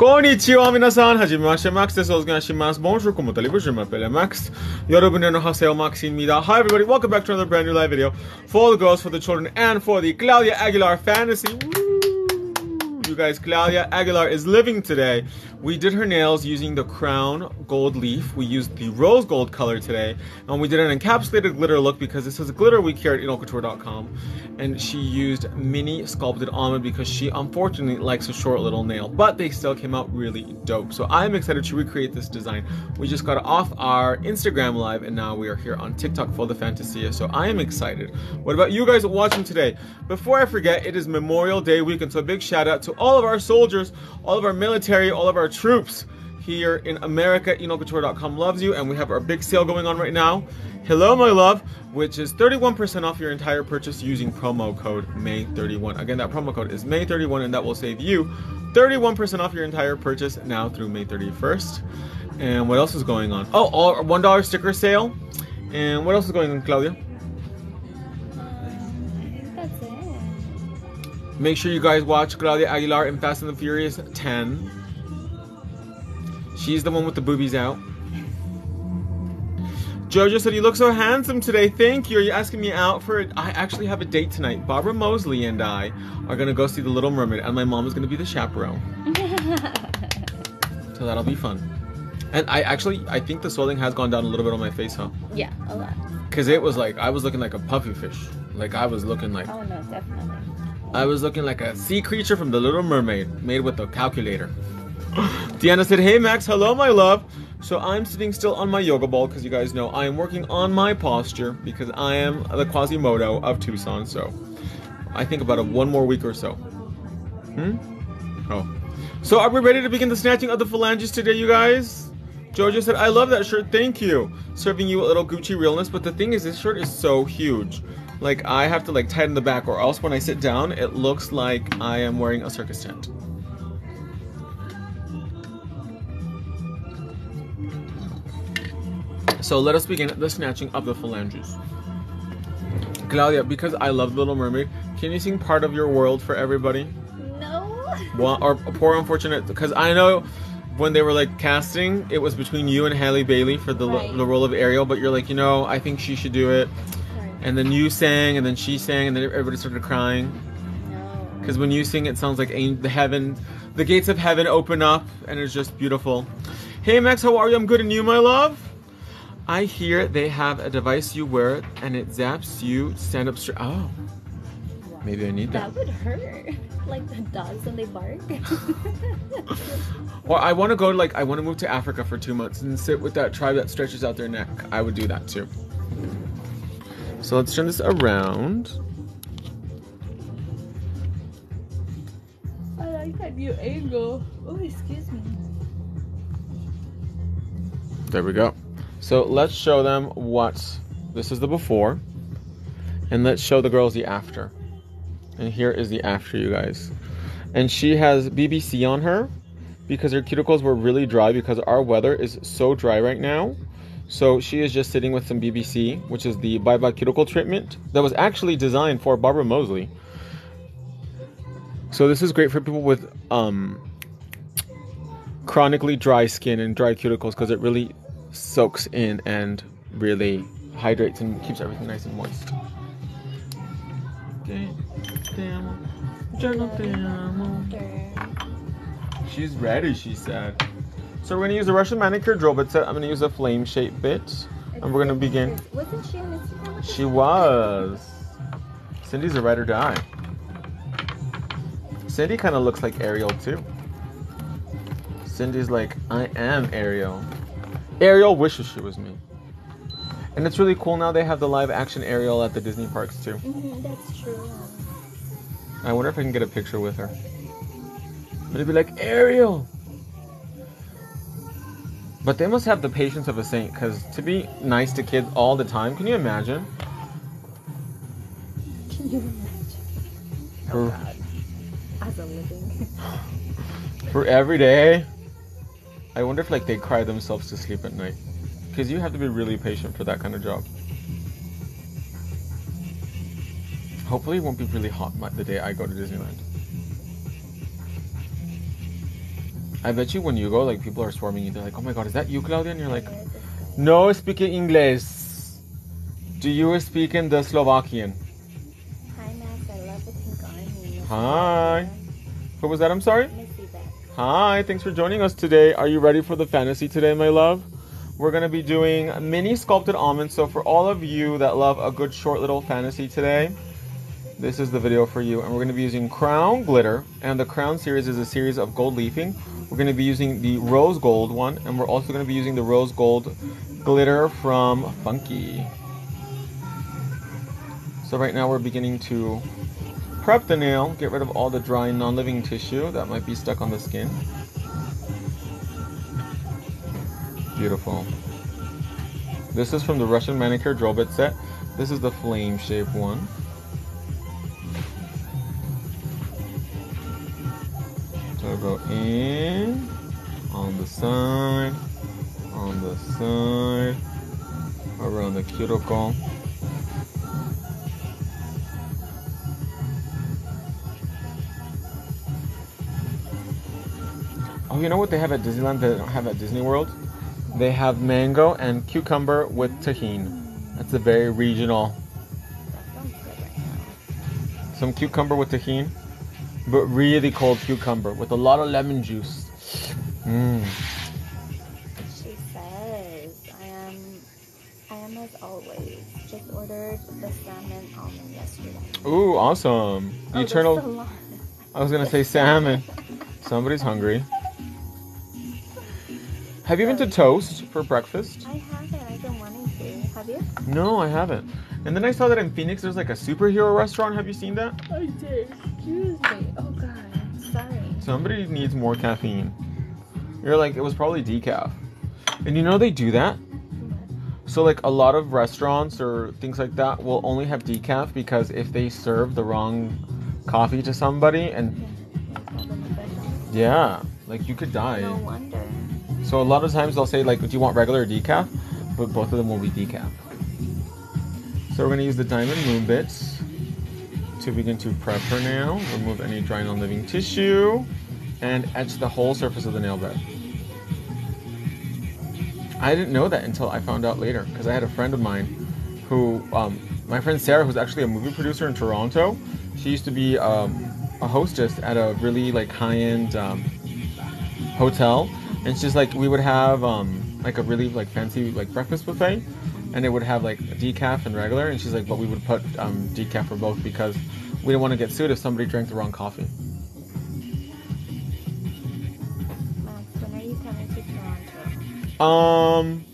Konnichiwa minasan, hajime mashite, Max desu, osugashimasu, bonjour, comment allez-vous, je m'appelle Max, yorobune no haseo Maxine Mida. Hi everybody, welcome back to another brand new live video for the girls, for the children, and for the Claudia Aguilar Fantasy. Woo! You guys, Claudia Aguilar is living today. We did her nails using the crown gold leaf. We used the rose gold color today. And we did an encapsulated glitter look because this is a glitter we carry at Enailcouture.com. And she used mini sculpted almond because she unfortunately likes a short little nail. But they still came out really dope. So I'm excited to recreate this design. We just got off our Instagram live and now we are here on TikTok for the Fantasia. So I am excited. What about you guys watching today? Before I forget, it is Memorial Day weekend. So a big shout out to all of our soldiers, all of our military, all of our troops here in America. EnailCouture.com loves you, and we have our big sale going on right now. Hello, my love, which is 31% off your entire purchase using promo code May31. Again, that promo code is May31, and that will save you 31% off your entire purchase now through May 31st. And what else is going on? Oh, all $1 sticker sale. And what else is going on, Claudia? That's it. Make sure you guys watch Claudia Aguilar in Fast and the Furious 10. She's the one with the boobies out. Jojo said, You look so handsome today. Thank you. Are you asking me out for it? I actually have a date tonight. Barbara Mosley and I are going to go see The Little Mermaid, and my mom is going to be the chaperone. So that'll be fun. And I actually, I think the swelling has gone down a little bit on my face, huh? yeah, a lot. Because it was like, I was looking like a puffy fish. Like, I was looking like, Oh no, definitely. I was looking like a sea creature from The Little Mermaid, made with a calculator. Deanna said, Hey Max, hello my love. So I'm sitting still on my yoga ball because you guys know I am working on my posture because I am the Quasimodo of Tucson. So I think about a one more week or so. Hmm? Oh. So are we ready to begin the snatching of the phalanges today, you guys? Jojo said, I love that shirt, thank you. Serving you a little Gucci realness, but the thing is, this shirt is so huge. Like, I have to, like, tighten the back, or else when I sit down, it looks like I am wearing a circus tent. So let us begin the snatching of the phalanges. Claudia, because I love Little Mermaid, can you sing part of your world for everybody? No. One, or poor unfortunate, because I know when they were like casting, it was between you and Halle Bailey for the Right. the role of Ariel, but you're like, you know, I think she should do it. Sorry. And then you sang, and then she sang, and then everybody started crying. No. Because when you sing, it sounds like the heaven, the gates of heaven open up, and it's just beautiful. Hey Max, how are you? I'm good, and you, my love? I hear they have a device you wear, and it zaps you stand up straight. Oh, maybe I need that. That would hurt. Like the dogs when they bark. Well, I want to go like I want to move to Africa for two months and sit with that tribe that stretches out their neck. I would do that too. So let's turn this around. I like that new angle. Oh, excuse me. There we go. So let's show them what this is the before, and let's show the girls the after. And here is the after, you guys. And she has BBC on her because her cuticles were really dry because our weather is so dry right now. So she is just sitting with some BBC, which is the Bye Cuticle treatment that was actually designed for Barbara Mosley. So this is great for people with um, chronically dry skin and dry cuticles because it really soaks in and really hydrates and keeps everything nice and moist. Okay. Damn. Journal damn. She's ready, she said. So we're gonna use a Russian manicure drill bit set. I'm gonna use a flame shaped bit. And we're gonna begin. Wasn't she on Instagram? with She was. Cindy's a ride or die. Cindy kind of looks like Ariel too. Cindy's like, I am Ariel. Ariel wishes she was me. And it's really cool now they have the live action Ariel at the Disney parks too. Mhm, that's true. I wonder if I can get a picture with her. But it'd be like, Ariel! But they must have the patience of a saint, because to be nice to kids all the time, can you imagine? Can you imagine? Oh God. As a living. for every day. I wonder if like they cry themselves to sleep at night. Because you have to be really patient for that kind of job. Hopefully it won't be really hot the day I go to Disneyland. I bet you when you go, like people are swarming you. They're like, "Oh my god, is that you, Claudia?" And you're like, "No, speak in English. Do you speak in the Slovakian?" Hi, Max. I love the pink army. Hi. Who was that? I'm sorry. Hi, thanks for joining us today. Are you ready for the fantasy today, my love? We're gonna be doing mini sculpted almonds. So for all of you that love a good short little fantasy today, this is the video for you. And we're gonna be using Crown Glitter, and the Crown series is a series of gold leafing. We're gonna be using the rose gold one, and we're also gonna be using the rose gold glitter from Funky. So right now we're beginning to prep the nail, get rid of all the dry non-living tissue that might be stuck on the skin. Beautiful. This is from the Russian Manicure Drill Bit set. This is the flame shape one. So go in, on the side, on the side, around the cuticle. You know what they have at Disneyland that they don't have at Disney World? They have mango and cucumber with tahini. That's a very regional. That sounds good right now. Some cucumber with tahini, but really cold cucumber with a lot of lemon juice. Mmm. She says, I am, I am as always. Just ordered the salmon almond yesterday. Ooh, awesome. Oh, the Oh, eternal. I was gonna say salmon. Somebody's hungry. Have you been to Toast for breakfast? I haven't. I've been wanting to. Have you? No, I haven't. And then I saw that in Phoenix there's like a superhero restaurant. Have you seen that? I did. Excuse me. Oh God. I'm sorry. Somebody needs more caffeine. You're like, it was probably decaf. And you know they do that? So like a lot of restaurants or things like that will only have decaf because if they serve the wrong coffee to somebody and It's not beneficial. yeah, like you could die. No wonder. So a lot of times they'll say like, do you want regular or decaf? But both of them will be decaf. So we're gonna use the diamond moon bits to begin to prep her nail, remove any dry non-living tissue, and etch the whole surface of the nail bed. I didn't know that until I found out later because I had a friend of mine who, um, my friend Sarah, who's actually a movie producer in Toronto. She used to be um, a hostess at a really like high-end um, hotel, and she's like, we would have um, like a really like fancy like breakfast buffet, and it would have like decaf and regular, and she's like, but we would put um, decaf for both because we didn't want to get sued if somebody drank the wrong coffee. Max, when are you coming to Toronto? Um,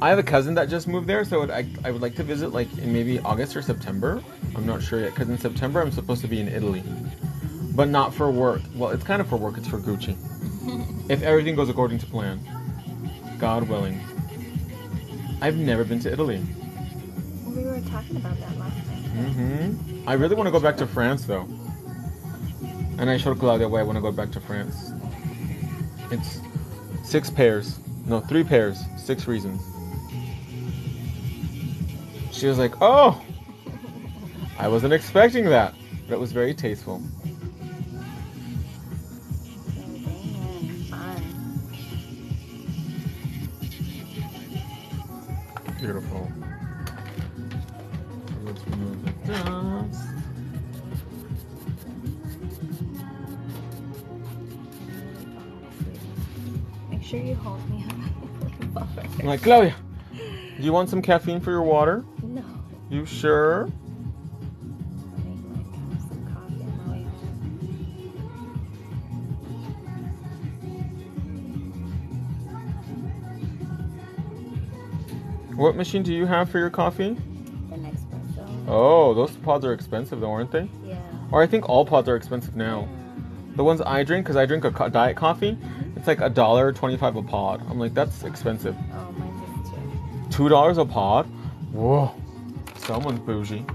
I have a cousin that just moved there, so I, I would like to visit like in maybe August or September. I'm not sure yet, because in September I'm supposed to be in Italy, but not for work. Well, it's kind of for work. It's for Gucci. if everything goes according to plan, God willing. I've never been to Italy. We were talking about that last time. hmm I really want to go back to France though. And I showed Claudia why I want to go back to France. It's six pairs. No, three pairs. Six reasons. She was like, oh! I wasn't expecting that. But it was very tasteful. Claudia, do you want some caffeine for your water? no. You sure? Make like some coffee on my way home. What machine do you have for your coffee? An espresso. Oh, those pods are expensive though, aren't they? Yeah. Or I think all pods are expensive now. The ones I drink, because I drink a co- diet coffee, it's like a dollar twenty-five a pod. I'm like, that's expensive. Oh, mine is too. Two dollars a pod? Whoa, someone's bougie.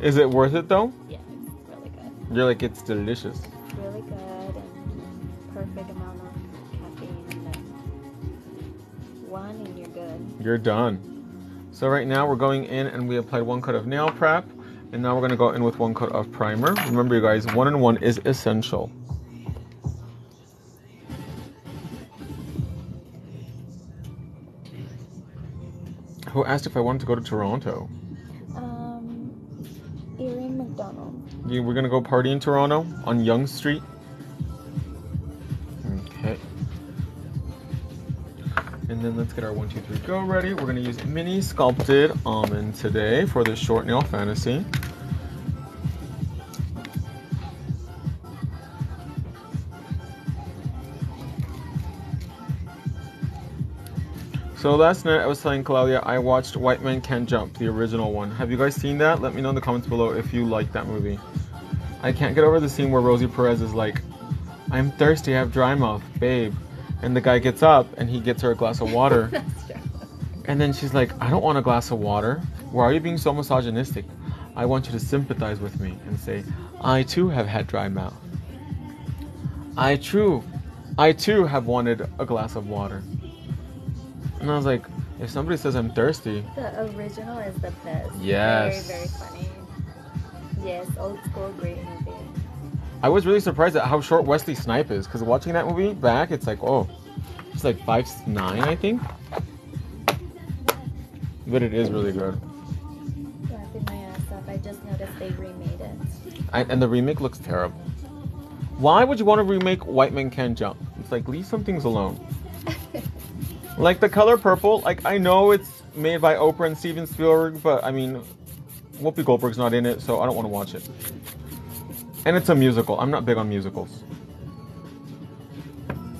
Is it worth it though? Yeah, it's really good. You're like, it's delicious. It's really good and perfect amount of caffeine and then one and you're good. You're done. So right now we're going in and we applied one coat of nail prep, and now we're gonna go in with one coat of primer. Remember, you guys, one and one is essential. Who asked if I wanted to go to Toronto? Um, Erin McDonald. You, we're gonna go party in Toronto on Yonge Street. Okay. And then let's get our one, two, three, go ready. We're gonna use mini sculpted almond today for this short nail fantasy. So last night I was telling Claudia I watched White Man Can't Jump, the original one. Have you guys seen that? Let me know in the comments below if you like that movie. I can't get over the scene where Rosie Perez is like, I'm thirsty, I have dry mouth, babe. And the guy gets up and he gets her a glass of water. And then she's like, I don't want a glass of water. Why are you being so misogynistic? I want you to sympathize with me and say, I too have had dry mouth. I too, I too have wanted a glass of water. And I was like, if somebody says I'm thirsty, The original is the best. Yes. Very, very funny. Yes, old school, great movie. I was really surprised at how short Wesley Snipe is. Because watching that movie back, it's like, oh, it's like five nine, I think. But it is really good. Laughing my ass off. I just noticed they remade it. I, and the remake looks terrible. Why would you want to remake White Men Can't Jump? It's like leave some things alone. Like the color purple, like I know it's made by Oprah and Steven Spielberg, but I mean, Whoopi Goldberg's not in it, so I don't want to watch it. And it's a musical. I'm not big on musicals.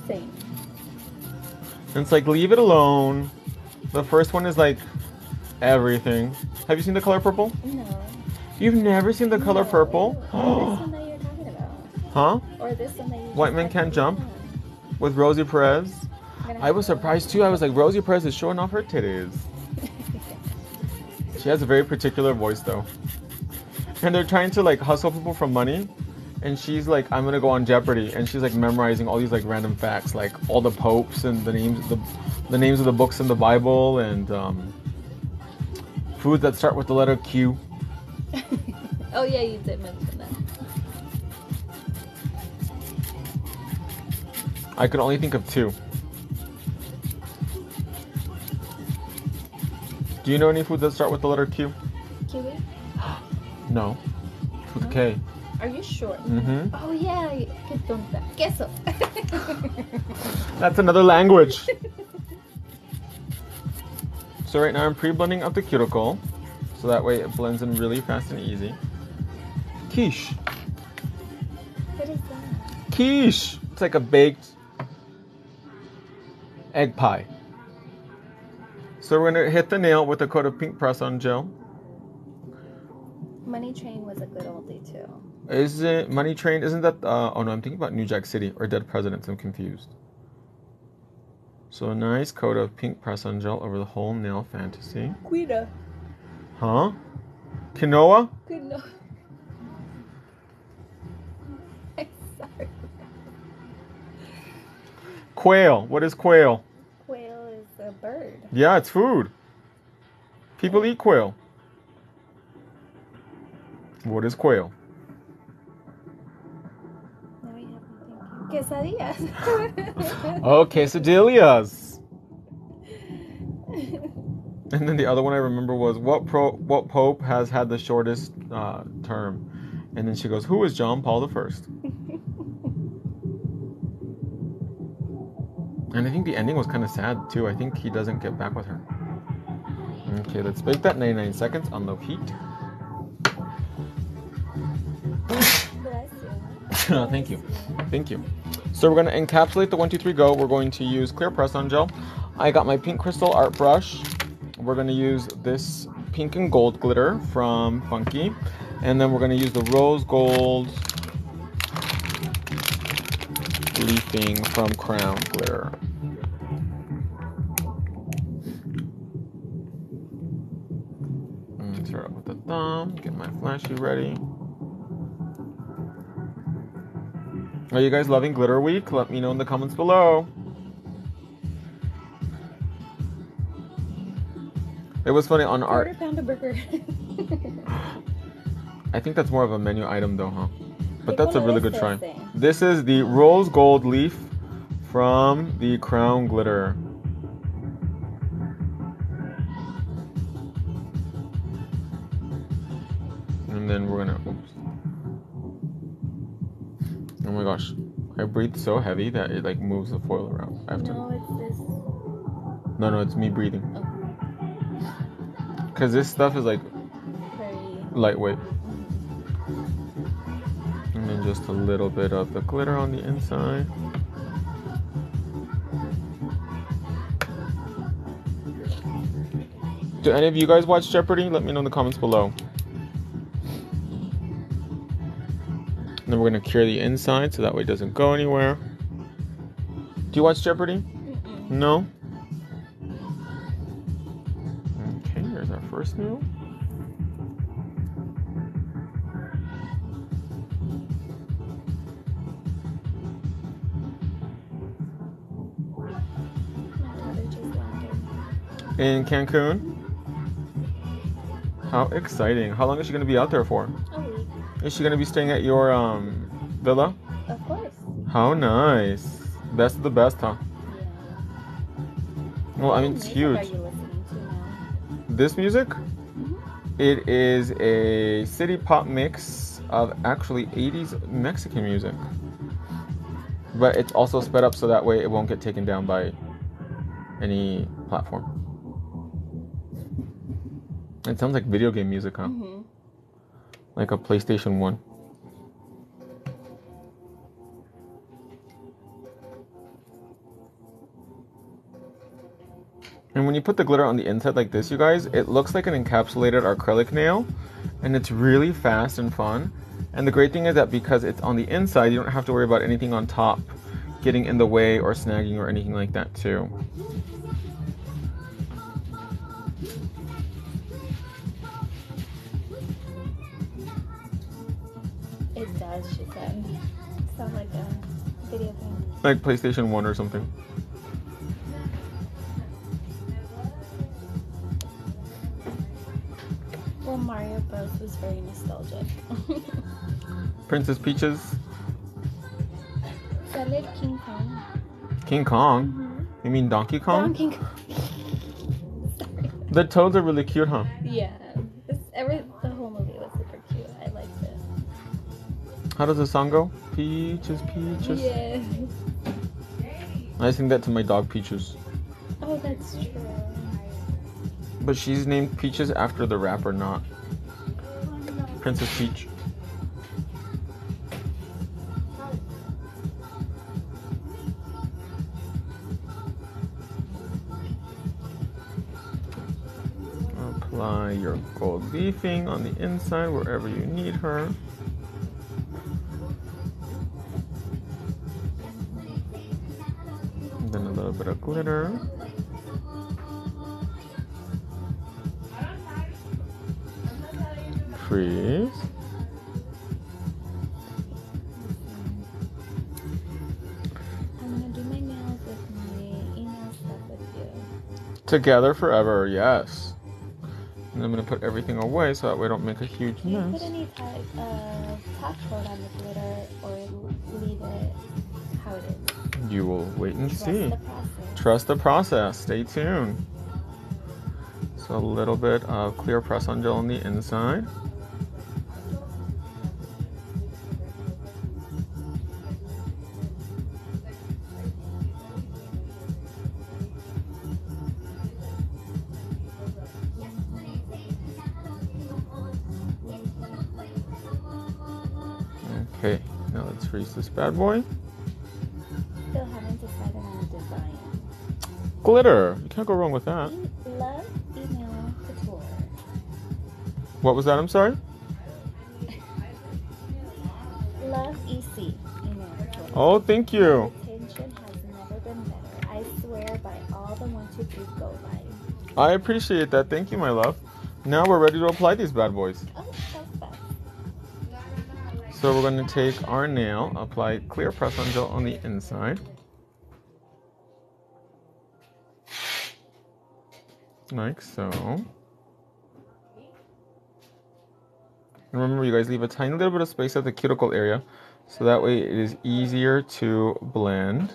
Same. And it's like leave it alone. The first one is like everything. Have you seen the color purple? No. You've never seen the color No. purple? Or this one that you're talking about. huh? Or this one that you White Men Can't Jump? With Rosie Perez. Want. I'm gonna I was surprised too. I was like, Rosie Perez is showing off her titties. She has a very particular voice though. And they're trying to like hustle people for money. And she's like, I'm gonna go on Jeopardy, and she's like memorizing all these like random facts, like all the popes and the names, the, the names of the books in the Bible, and um, foods that start with the letter Q. oh yeah, you did mention that. I could only think of two. Do you know any foods that start with the letter Q? Kiwi? No. With a K. Are you sure? Mm-hmm. Oh yeah, que tonta. Queso. That's another language. so right now I'm pre-blending up the cuticle, so that way it blends in really fast and easy. Quiche. what is that? Quiche. It's like a baked egg pie. So we're gonna hit the nail with a coat of pink press-on gel. Money Train was a good oldie too. Is it Money Train? Isn't that? Uh, oh no, I'm thinking about New Jack City or Dead Presidents. I'm confused. So a nice coat of pink press-on gel over the whole nail fantasy. Quinoa. Huh? Quinoa? Quinoa. I'm sorry. Quail. What is quail? Quail is a bird. Yeah, it's food. People eat quail. What is quail? Now we have. Quesadillas. Oh, quesadillas. And then the other one I remember was what pro what pope has had the shortest uh, term? And then she goes, "Who is John Paul the First?" And I think the ending was kind of sad too. I think he doesn't get back with her. Okay, let's bake that 99 seconds on low heat. Oh, Thank you. Thank you. So we're going to encapsulate the 123 Go. We're going to use clear press-on gel. I got my pink crystal art brush. We're going to use this pink and gold glitter from Funky. And then we're going to use the rose gold leafing from Crown Glitter. Start up with the thumb. Get my flashy ready. Are you guys loving Glitter Week? Let me know in the comments below. It was funny on art. burger. I think that's more of a menu item though, huh? But that's a really good try. This is the rose gold leaf from the crown glitter. And then we're gonna, oops. Oh my gosh, I breathe so heavy that it like moves the foil around. I have to. No, it's this. No, no, it's me breathing. Okay. Cause this stuff is like Very lightweight. Just a little bit of the glitter on the inside. Do any of you guys watch Jeopardy? Let me know in the comments below. And then we're gonna cure the inside so that way it doesn't go anywhere. Do you watch Jeopardy? Mm-mm. No? Okay, here's our first meal. In Cancun. How exciting. How long is she gonna be out there for? A week. Is she gonna be staying at your um villa? Of course. How nice. Best of the best, huh? Yeah. Well, I mean it's huge. you listening to now? This music? Mhm. It is a city pop mix of actually 80s Mexican music. But it's also sped up so that way it won't get taken down by any platform. It sounds like video game music, huh? Mhm. Like a PlayStation 1. And when you put the glitter on the inside like this, you guys, it looks like an encapsulated acrylic nail. And it's really fast and fun. And the great thing is that because it's on the inside, you don't have to worry about anything on top getting in the way or snagging or anything like that too. Does, she said. Sound like a video game. Like PlayStation 1 or something. Well, Mario Bros was very nostalgic. Princess Peaches, Salad King Kong. King Kong. Mhm. You mean Donkey Kong? Donkey Kong. The toads are really cute, huh? Yeah. How does the song go? Peaches, peaches. Yeah. I sing that to my dog Peaches. Oh, that's true. But she's named Peaches after the rapper, not oh, Princess Peach. Apply your gold leafing on the inside wherever you need her. Little bit of glitter. Freeze. I'm gonna do my nails with my email stuff with you. Together forever, yes. And I'm gonna put everything away so that we don't make a huge you put mess. any type of top coat on the glitter or leave it how it is? You will wait and Trust see. the. Trust the process. Stay tuned. So a little bit of clear press on gel on the inside. Okay, now let's freeze this bad boy. Glitter. You can't go wrong with that. Love Enail couture. What was that? I'm sorry. Love EC Enail couture. Oh, thank you. Attention has never been better. I swear by all the one, two, three, go. I appreciate that. Thank you, my love. Now we're ready to apply these bad boys. So we're going to take our nail, apply clear press on gel on the inside. Like so. And remember, you guys leave a tiny little bit of space at the cuticle area so that way it is easier to blend.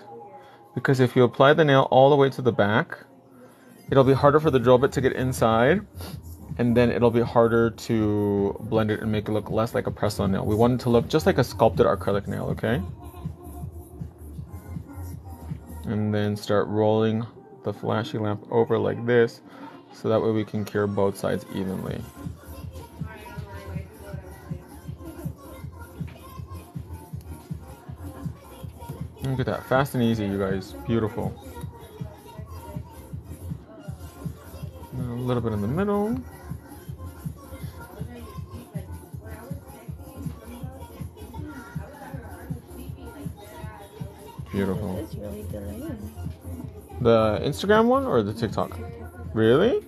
Because if you apply the nail all the way to the back, it'll be harder for the drill bit to get inside and then it'll be harder to blend it and make it look less like a press-on nail. We want it to look just like a sculpted acrylic nail, okay? And then start rolling the flashy lamp over like this so that way we can cure both sides evenly. Look at that, fast and easy, you guys. Beautiful. A little bit in the middle. Beautiful. Really. The Instagram one or the TikTok? Really?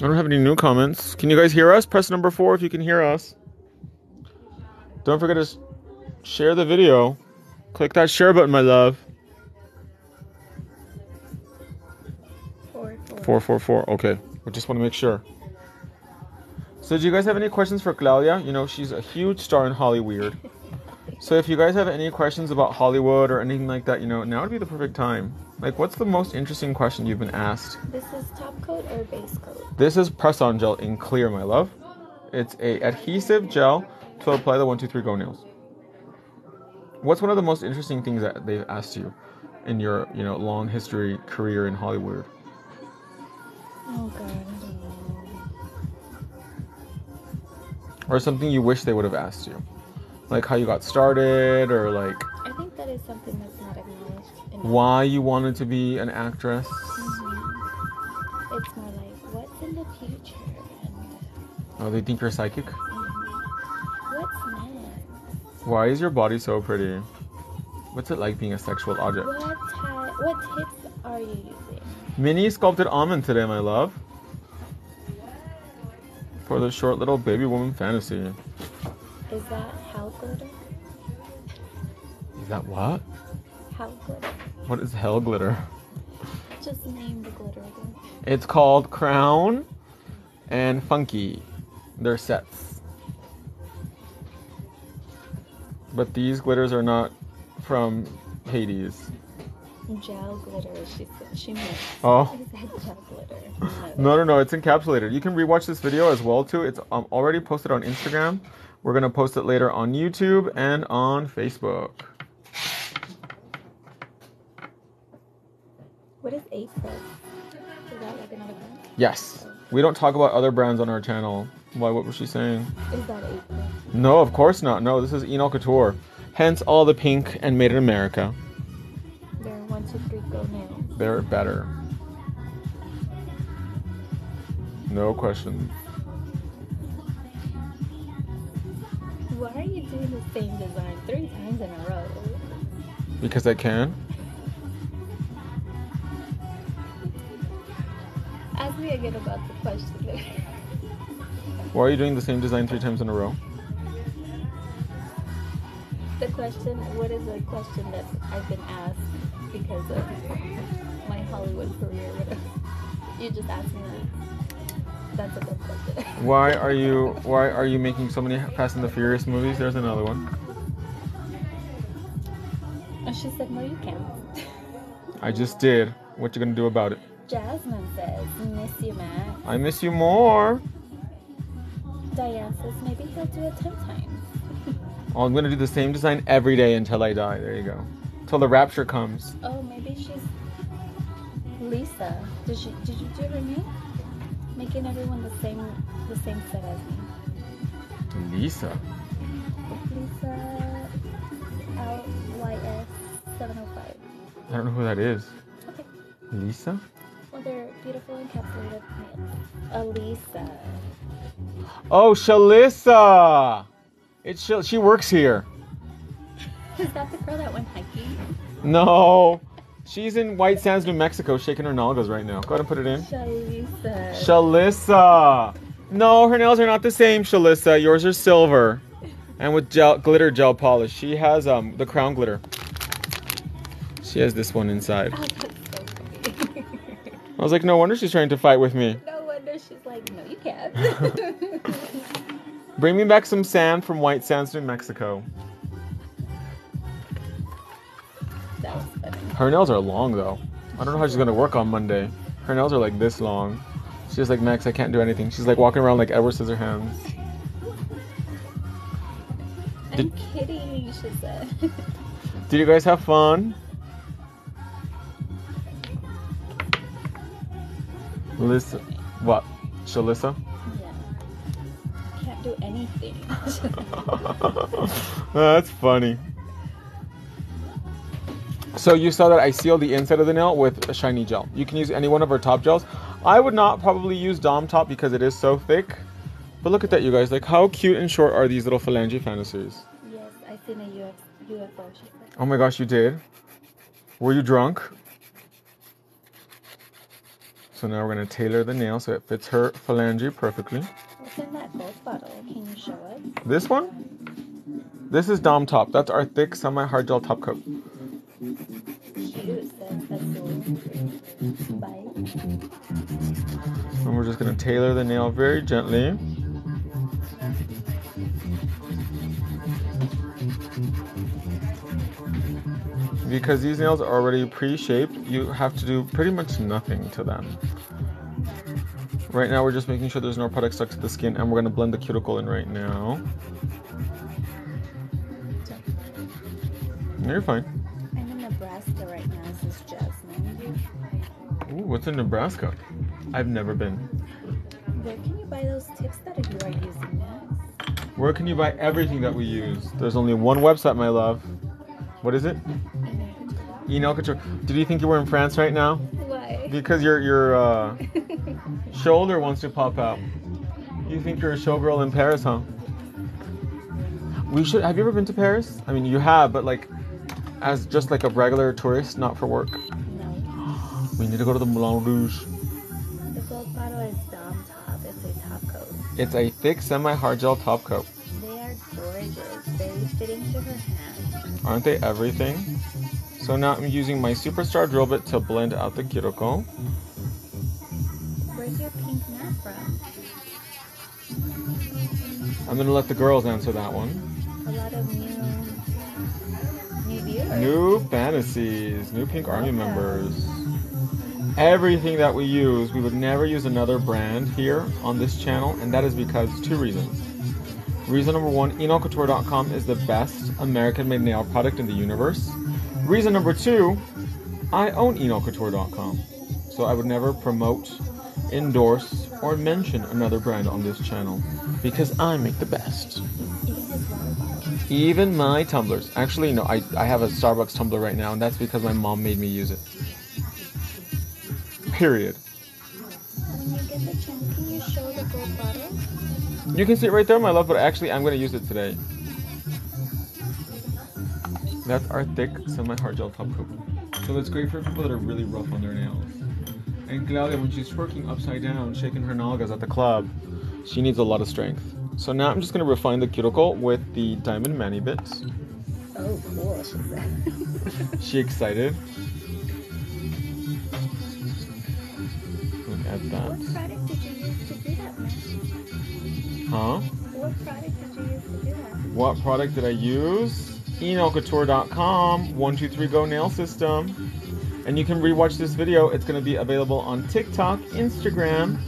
I don't have any new comments. Can you guys hear us? Press number four if you can hear us. Don't forget to share the video. Click that share button, my love. Four, four. Four, four. Okay. We just want to make sure. So, do you guys have any questions for Claudia? You know, she's a huge star in Hollywood. So, if you guys have any questions about Hollywood or anything like that, you know, now would be the perfect time. Like, what's the most interesting question you've been asked? This is top coat or base coat? This is press-on gel in clear, my love. It's a adhesive gel to apply the one, two, three go nails. What's one of the most interesting things that they've asked you in your, you know, long history career in Hollywood? Oh god, I don't know. or something you wish they would have asked you like how you got started or like I think that is something that's not acknowledged enough. why you wanted to be an actress Mhm. It's more like what's in the future and oh they think you're psychic mhm. what's next. why is your body so pretty what's it like being a sexual object What ti- what tips are you using? mini sculpted almond today my love for the short little baby woman fantasy Is that how glitter? is that what How glitter? what is hell glitter Just name the glitter again. it's called crown and funky they're sets but these glitters are not from hades Gel glitter. She said she meant. Oh. Gel glitter. No, no, no. It's encapsulated. You can rewatch this video as well too. It's um, already posted on Instagram. We're gonna post it later on YouTube and on Facebook. What is A plus? Is that like another brand? Yes. We don't talk about other brands on our channel. Why? What was she saying? Is that A? No, of course not. No, this is Enail Couture. Hence all the pink and made in America. They're one, two, three, go nails. They're better. No question. Why are you doing the same design three times in a row? Because I can. Ask me again about the question. Why are you doing the same design three times in a row? the question, what is a question that I've been asked because of my Hollywood career? You just asked me that. That's a good question. Why are you why are you making so many Fast and the Furious movies? There's another one. And she said, no, you can't. I just did. What you gonna do about it? Jasmine says, miss you, Matt. I miss you more. Diane says, maybe he'll do it 10 times. Oh, I'm gonna do the same design every day until I die. There you go. Till the rapture comes. Oh, maybe she's Lisa. Did she? Did you do her name? Making everyone the same, the same set as me. Lisa. Lisa L Y S seven oh five. I don't know who that is. Okay. Lisa? Well, they're beautiful encapsulated nails. Elisa. Oh, Shalissa. It's she works here. Is that the girl that went hiking? No. She's in White Sands, New Mexico, shaking her nalgas right now. Go ahead and put it in. Shalisa. Shalissa. No, her nails are not the same, Shalissa. Yours are silver. And with gel, glitter gel polish. She has um the crown glitter. She has this one inside. Oh, so. I was like, no wonder she's trying to fight with me. no wonder she's like, no, you can't. Bring me back some sand from White Sands, New Mexico. Her nails are long though. I don't know how she's gonna work on Monday. Her nails are like this long. She's like, Max, I can't do anything. She's like walking around like Edward Scissorhands. I'm Did- kidding, she said. Did you guys have fun? Listen, what? Shalissa? yeah. Can't do anything. That's funny. So you saw that I sealed the inside of the nail with a shiny gel. You can use any one of our top gels. I would not probably use Dom Top because it is so thick. But look at that, you guys. Like, how cute and short are these little phalange fantasies? yes, I seen a Uf- UFO. Oh my gosh, you did? Were you drunk? So now we're gonna tailor the nail so it fits her phalange perfectly. What's in that gold bottle? Can you show us? This one? This is Dom Top. That's our thick semi-hard gel top coat. And we're just gonna tailor the nail very gently. Because these nails are already pre-shaped, you have to do pretty much nothing to them. Right now we're just making sure there's no product stuck to the skin and we're gonna blend the cuticle in right now. No, You're fine. Nebraska right now. This is Jasmine. Ooh, what's in Nebraska? I've never been. Where can you buy those tips that you are using now? Where can you buy everything that we use? There's only one website, my love. What is it? Enail Couture. Did you think you were in France right now? Why? Because your your uh, shoulder wants to pop out. You think you're a showgirl in Paris, huh? We should. Have you ever been to Paris? I mean, you have, but like, as just like a regular tourist, not for work. no. We need to go to the Moulin Rouge. The gold bottle is Dom Top. It's a top coat. It's a thick semi-hard gel top coat. They are gorgeous. Very fitting to her hand. Aren't they everything? So now I'm using my Superstar drill bit to blend out the cuticle. Where's your pink mat from? I'm gonna let the girls answer that one. New fantasies, new Pink Army members. Everything that we use, we would never use another brand here on this channel, and that is because two reasons. Reason number one, EnailCouture.com is the best American-made nail product in the universe. Reason number two, I own EnailCouture.com, so I would never promote, endorse, or mention another brand on this channel because I make the best. Even my tumblers. Actually, no, I, I have a Starbucks tumbler right now, and that's because my mom made me use it. Period. When you get the chance, can you show the gold bottle? You can see it right there, my love, but actually, I'm going to use it today. That's our thick semi-hard gel top coat. So that's great for people that are really rough on their nails. And Claudia, when she's twerking upside down, shaking her nalgas at the club, she needs a lot of strength. So now I'm just going to refine the cuticle with the Diamond Mani bits. Oh, cool. She excited? Look at what that. product did you use to do that? Huh? What product did you use to do that? What product did I use? EnailCouture.com 123 Go Nail System. And you can rewatch this video. It's going to be available on TikTok, Instagram,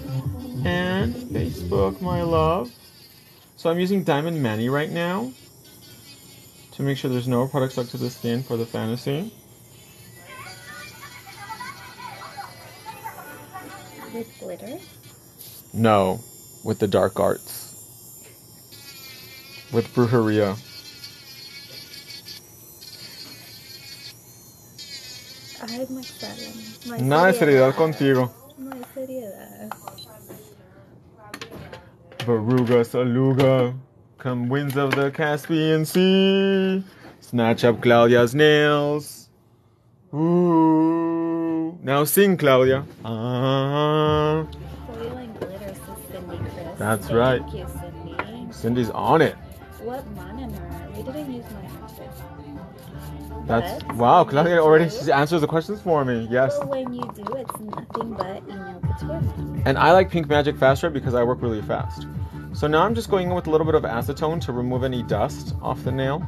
and Facebook, my love. So I'm using Diamond Mani right now to make sure there's no product stuck to the skin for the fantasy. With glitter? No, with the dark arts. With brujeria. Ay, Marcela. No hay seriedad contigo. No hay seriedad. Veruga Saluga, come winds of the Caspian Sea, snatch up Claudia's nails. Ooh. Now sing, Claudia. Ah. Foil glitter, says Cindy Chris. That's Thank right. you, Cindy. Cindy's on it. What monomer? That's wow, Claudia already answers the questions for me. Yes. When you do, it's nothing but. And I like pink magic faster because I work really fast. So now I'm just going in with a little bit of acetone to remove any dust off the nail.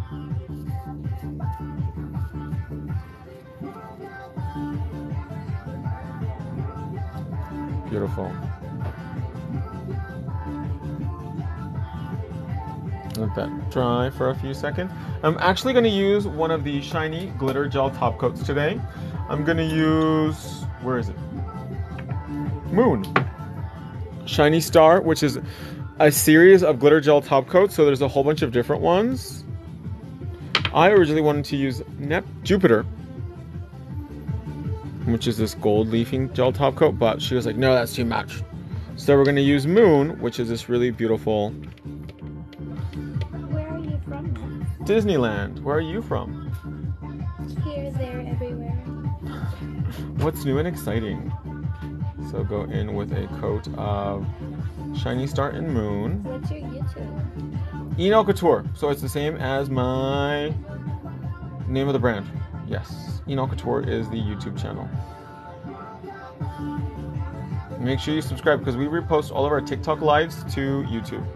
Beautiful. Let that dry for a few seconds. I'm actually going to use one of the shiny glitter gel top coats today. I'm going to use, where is it? Moon. Shiny Star, which is a series of glitter gel top coats. So there's a whole bunch of different ones. I originally wanted to use Nep Jupiter, which is this gold leafing gel top coat, but she was like, no, that's too much. So we're going to use Moon, which is this really beautiful Disneyland. Where are you from? Here, there, everywhere. What's new and exciting? So go in with a coat of Shiny Star and Moon. What's your YouTube? Enail Couture. So it's the same as my name of the brand. Yes. Enail Couture is the YouTube channel. Make sure you subscribe because we repost all of our TikTok lives to YouTube.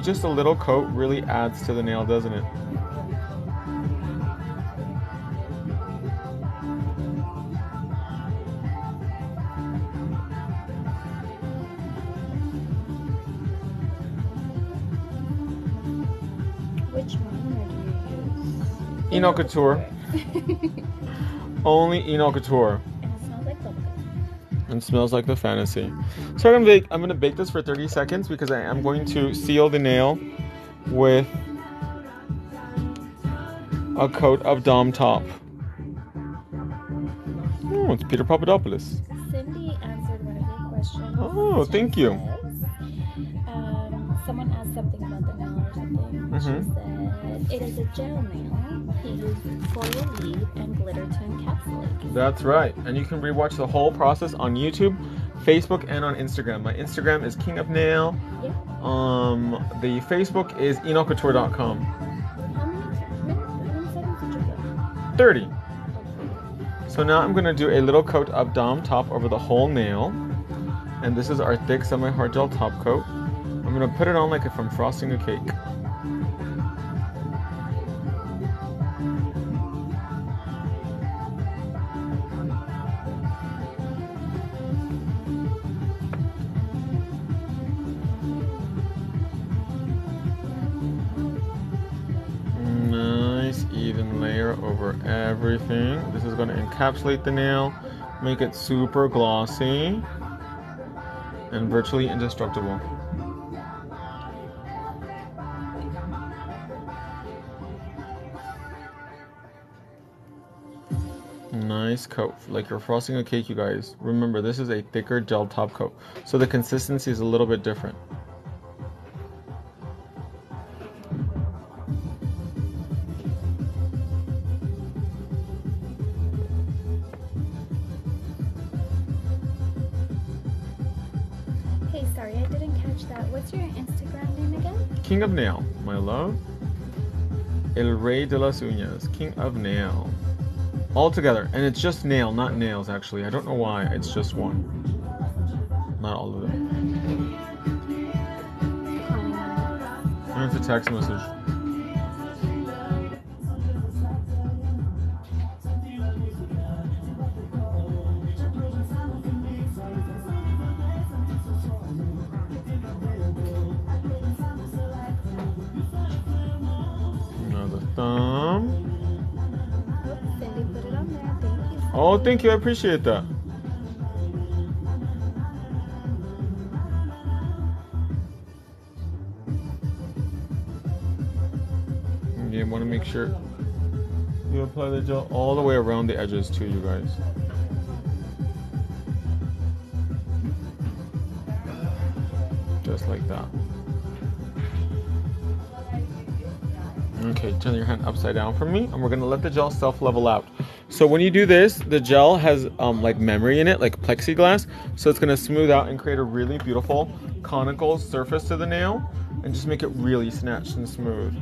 Just a little coat really adds to the nail, doesn't it? Which one do you use? Couture. Only Enail Couture. And smells like the fantasy. So I'm gonna bake. I'm gonna bake this for 30 seconds because I am going to seal the nail with a coat of Dom Top. Oh, it's Peter Papadopoulos. Cindy answered one of your questions. Oh, thank you. Um, someone asked something about the nail or something. Mhm. She said it is a gel nail. He foil lead and glitter to encapsulate. That's right. And you can rewatch the whole process on YouTube, Facebook, and on Instagram. My Instagram is King of Nail. Yeah. Um, the Facebook is enailcouture.com. How many, minutes, how many seconds did you put? 30. So now I'm gonna do a little coat of Dom Top over the whole nail. And this is our thick semi-hard gel top coat. I'm gonna put it on like if I'm frosting a cake. Everything. This is gonna encapsulate the nail, make it super glossy and virtually indestructible. Nice coat, like you're frosting a cake, you guys. Remember, this is a thicker gel top coat, so the consistency is a little bit different. King of Nail, my love. El Rey de las Uñas, King of Nail. All together, and it's just nail, not nails. Actually, I don't know why. It's just one, not all of them. And it's a text message. Oh, thank you. I appreciate that. You want to make sure you apply the gel all the way around the edges too, you guys. Just like that. Okay, turn your hand upside down for me, and we're gonna let the gel self-level out. So when you do this, the gel has um, like memory in it, like plexiglass, so it's gonna smooth out and create a really beautiful conical surface to the nail, and just make it really snatched and smooth.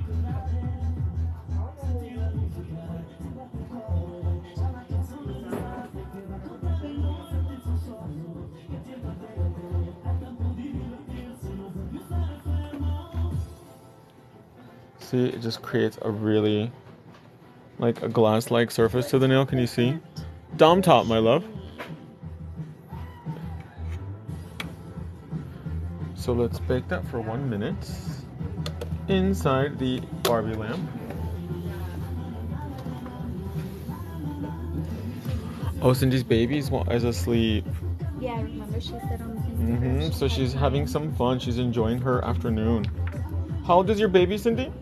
See, it just creates a really like a glass-like surface to the nail. Can you see? Dom top, my love. So let's bake that for one minute inside the Barbie lamp. Oh, Cindy's baby is asleep. Yeah, I remember she said on Mm-hmm. So she's having some fun. She's enjoying her afternoon. How old is your baby, Cindy?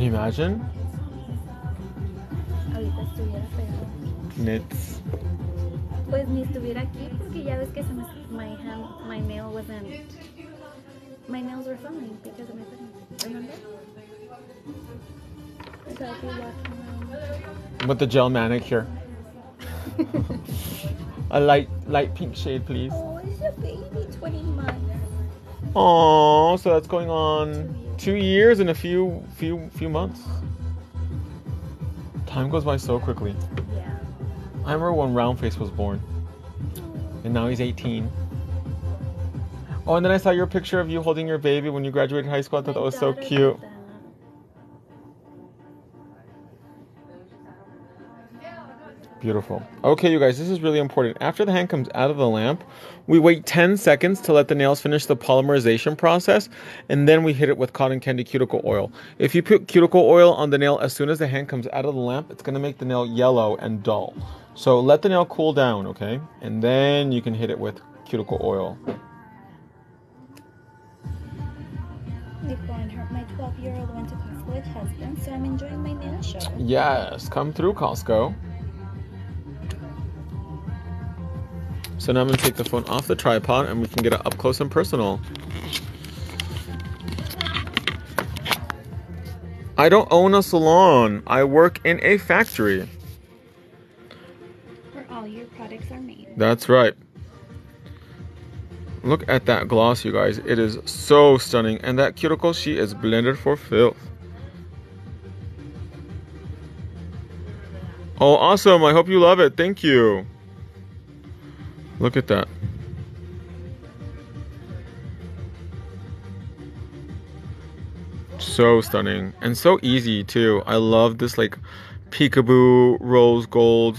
Can you imagine? Ahorita estuviera pegado. Knits. Pues ni estuviera aquí porque ya ves que se me, my hand, my nail wasn't. My nails were fine because of my fitting. Remember? So I'd be walking. With the gel manicure. a light light pink shade, please. Oh, it's a baby, 20 months. Oh, so that's going on two years and a few few few months. Time goes by so quickly. Yeah. I remember when Roundface was born, and now he's 18. Oh, and then I saw your picture of you holding your baby when you graduated high school. I thought that was so cute. Beautiful. Okay, you guys, this is really important. After the hand comes out of the lamp, we wait 10 seconds to let the nails finish the polymerization process, and then we hit it with cotton candy cuticle oil. If you put cuticle oil on the nail as soon as the hand comes out of the lamp, it's going to make the nail yellow and dull. So let the nail cool down, okay? And then you can hit it with cuticle oil. Before and my 12 year old went to Costco with husband, so I'm enjoying my nail show. Yes, come through Costco. So now I'm gonna take the phone off the tripod and we can get it up close and personal. I don't own a salon. I work in a factory. Where all your products are made. That's right. Look at that gloss, you guys. It is so stunning. And that cuticle sheet is blended for filth. Oh, awesome. I hope you love it. Thank you. Look at that. So stunning. And so easy, too. I love this, like, peekaboo rose gold,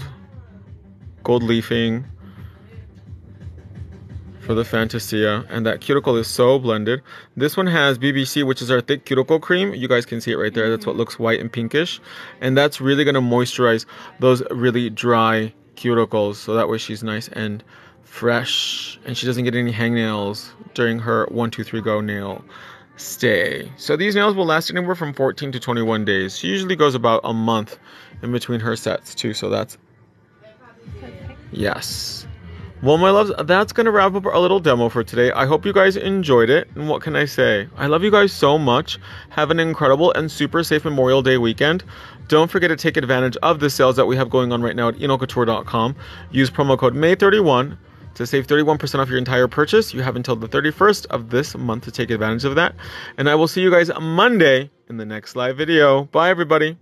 gold leafing for the Fantasia. And that cuticle is so blended. This one has BBC, which is our thick cuticle cream. You guys can see it right there. That's what looks white and pinkish. And that's really going to moisturize those really dry cuticles. So that way she's nice and fresh. And she doesn't get any hangnails during her one, two, three, go nail stay. So these nails will last anywhere from 14 to 21 days. She usually goes about a month in between her sets too. So that's Yes. Well, my loves, that's going to wrap up our little demo for today. I hope you guys enjoyed it. And what can I say? I love you guys so much. Have an incredible and super safe Memorial Day weekend. Don't forget to take advantage of the sales that we have going on right now at enailcouture.com. Use promo code MAY31 to save 31% off your entire purchase. You have until the 31st of this month to take advantage of that. And I will see you guys Monday in the next live video. Bye, everybody.